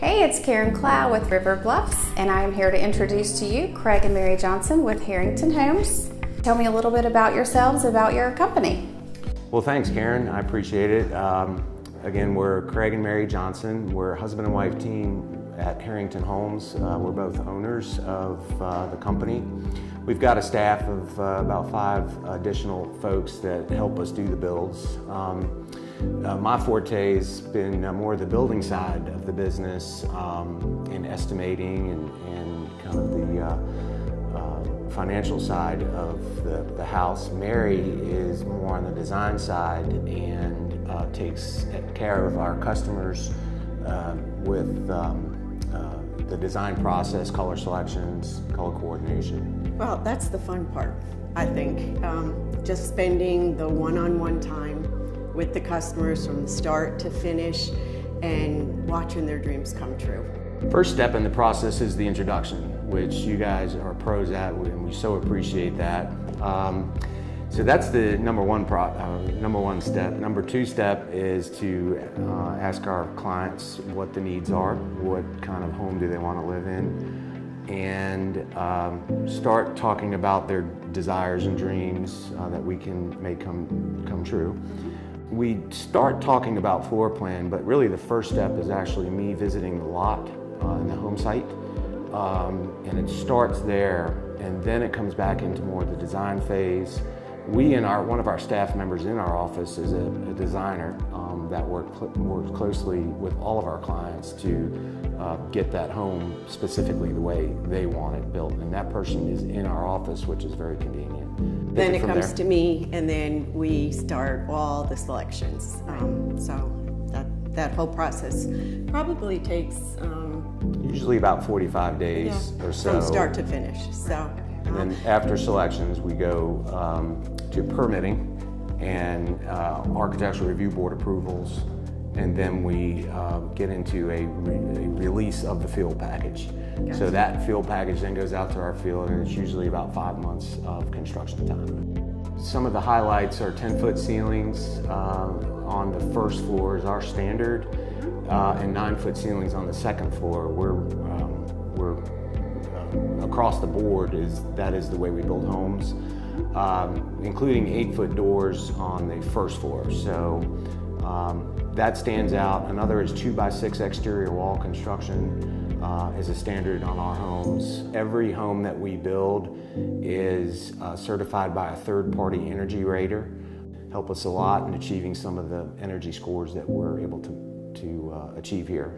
Hey, it's Karen Clow with River Bluffs, and I am here to introduce to you Craig and Mary Johnson with Herrington Homes. Tell me a little bit about yourselves, about your company. Well, thanks, Karen. I appreciate it. Um, again, we're Craig and Mary Johnson. We're a husband and wife team at Herrington Homes. Uh, we're both owners of uh, the company. We've got a staff of uh, about five additional folks that help us do the builds. Um, uh, my forte has been uh, more the building side of the business um, in estimating and, and, kind of the uh, financial side of the, the, house. Mary is more on the design side and takes care of our customers with um, the design process, color selections, color coordination? Well, that's the fun part, I think. Um, just spending the one-on-one time with the customers from start to finish and watching their dreams come true. First step in the process is the introduction, which you guys are pros at, and we so appreciate that. Um, so that's the number one pro, uh, number one step. Number two step is to uh, ask our clients what the needs are, what kind of home do they want to live in, and um, start talking about their desires and dreams uh, that we can make come come true. We start talking about floor plan, but really the first step is actually me visiting the lot uh, and the home site, um, and it starts there, and then it comes back into more the design phase we and our one of our staff members in our office is a, a designer um, that works cl works closely with all of our clients to uh, get that home specifically the way they want it built. And that person is in our office, which is very convenient. then it, it comes there. to me, and then we start all the selections. Um, so that that whole process probably takes. Um, Usually about 45 days yeah, or so. From start to finish. So. And then after selections, we go um, to permitting and uh, architectural review board approvals, and then we uh, get into a, re a, release of the field package. Gotcha. So that field package then goes out to our field, and it's usually about five months of construction time. Some of the highlights are 10-foot ceilings uh, on the first floor is our standard, uh, and nine-foot ceilings on the second floor. We're, um, we're across the board is that is the way we build homes, um, including eight foot doors on the first floor. So um, that stands out. Another is two by six exterior wall construction uh, is a standard on our homes. Every home that we build is uh, certified by a third party energy rater. Help us a lot in achieving some of the energy scores that we're able to, to uh, achieve here.